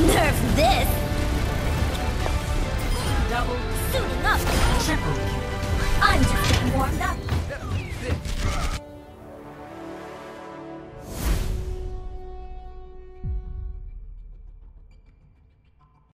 Nerf this! Double suiting up!